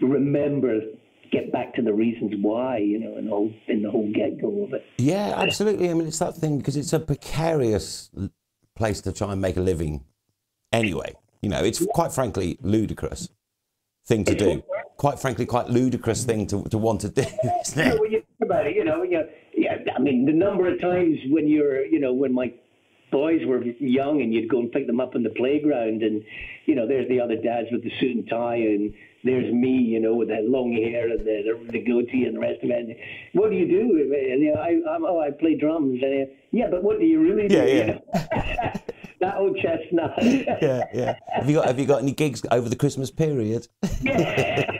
remember get back to the reasons why, you know, and whole in the whole get go of it. Yeah, absolutely. I mean, it's that thing because it's a precarious place to try and make a living. Anyway, you know, it's quite frankly ludicrous thing to do. Quite frankly, quite ludicrous thing to, to want to do, isn't it? when you think about it, you know, you know, yeah, I mean, the number of times when you're, you know, when my boys were young and you'd go and pick them up in the playground and, you know, there's the other dads with the suit and tie and there's me, you know, with that long hair and the, the, the goatee and the rest of it. What do you do? And, you know, I, I'm, oh, I play drums. And, uh, yeah, but what do you really do? Yeah, yeah. That old chestnut. yeah, yeah. Have you got Have you got any gigs over the Christmas period? yeah.